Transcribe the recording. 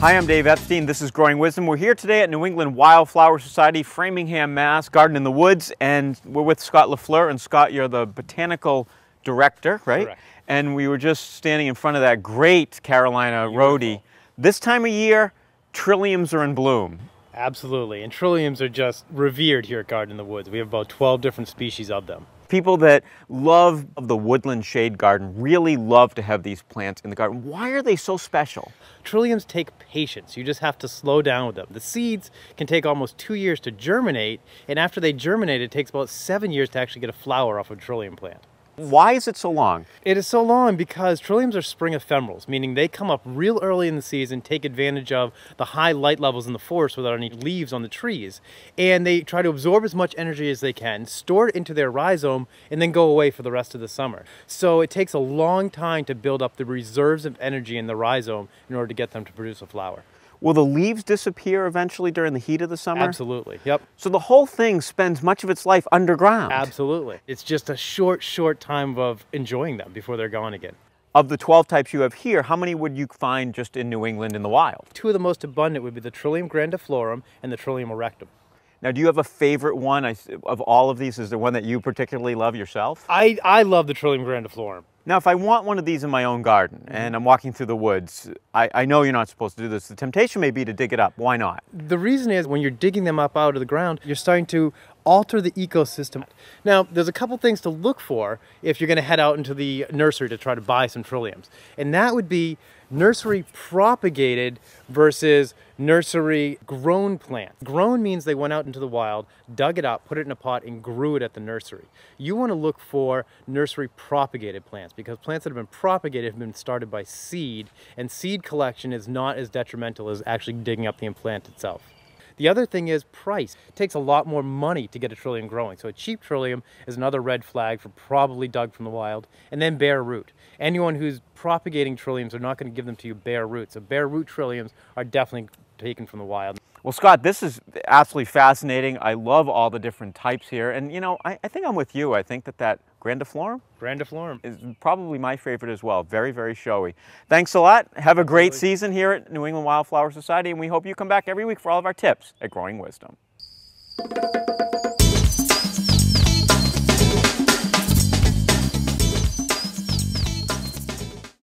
Hi, I'm Dave Epstein. This is Growing Wisdom. We're here today at New England Wildflower Society, Framingham, Mass, Garden in the Woods, and we're with Scott LaFleur. And Scott, you're the botanical director, right? Correct. And we were just standing in front of that great Carolina rhodie. This time of year, trilliums are in bloom. Absolutely. And trilliums are just revered here at Garden in the Woods. We have about 12 different species of them. People that love the woodland shade garden really love to have these plants in the garden. Why are they so special? Trilliums take patience. You just have to slow down with them. The seeds can take almost two years to germinate, and after they germinate, it takes about seven years to actually get a flower off a trillium plant. Why is it so long? It is so long because trilliums are spring ephemerals, meaning they come up real early in the season, take advantage of the high light levels in the forest without any leaves on the trees, and they try to absorb as much energy as they can, store it into their rhizome, and then go away for the rest of the summer. So it takes a long time to build up the reserves of energy in the rhizome in order to get them to produce a flower. Will the leaves disappear eventually during the heat of the summer? Absolutely. Yep. So the whole thing spends much of its life underground. Absolutely. It's just a short, short time of enjoying them before they're gone again. Of the 12 types you have here, how many would you find just in New England in the wild? Two of the most abundant would be the Trillium grandiflorum and the Trillium erectum. Now, do you have a favorite one of all of these? Is there one that you particularly love yourself? I, I love the Trillium grandiflorum. Now, if I want one of these in my own garden mm-hmm. and I'm walking through the woods, I, I know you're not supposed to do this. The temptation may be to dig it up. Why not? The reason is when you're digging them up out of the ground, you're starting to alter the ecosystem. Now, there's a couple things to look for if you're going to head out into the nursery to try to buy some trilliums. And that would be nursery propagated versus nursery grown plant. Grown means they went out into the wild, dug it up, put it in a pot, and grew it at the nursery. You want to look for nursery propagated plants because plants that have been propagated have been started by seed, and seed collection is not as detrimental as actually digging up the plant itself. The other thing is price. It takes a lot more money to get a trillium growing. So a cheap trillium is another red flag for probably dug from the wild. And then bare root. Anyone who's propagating trilliums are not going to give them to you bare root. So bare root trilliums are definitely taken from the wild. Well, Scott, this is absolutely fascinating. I love all the different types here. And, you know, I, I think I'm with you. I think that that grandiflorum Grandiflorum. is probably my favorite as well. Very, very showy. Thanks a lot. Have a great season here at New England Wildflower Society, and we hope you come back every week for all of our tips at Growing Wisdom.